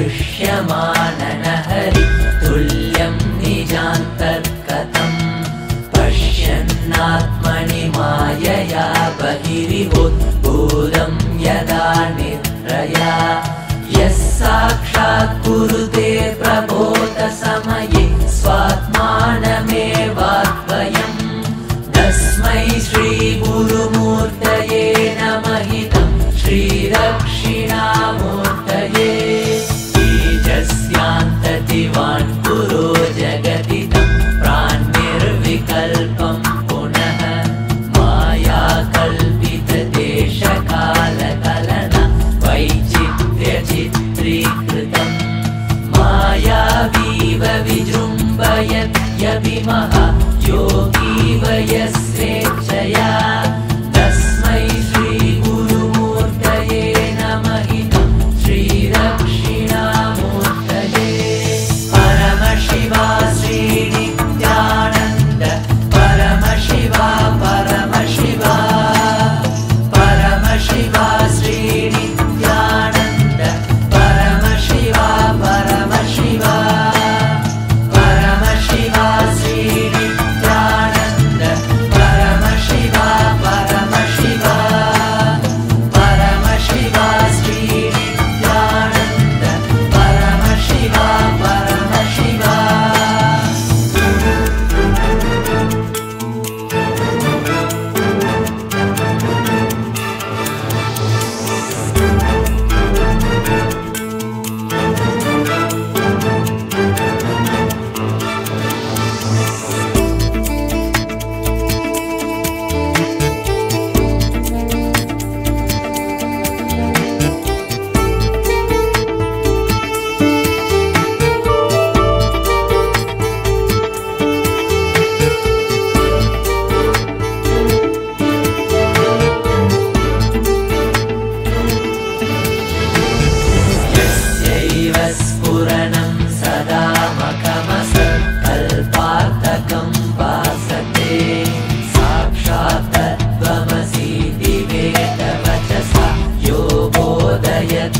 Yeah. यद्यपि योगी ज्योति वयस्य yet.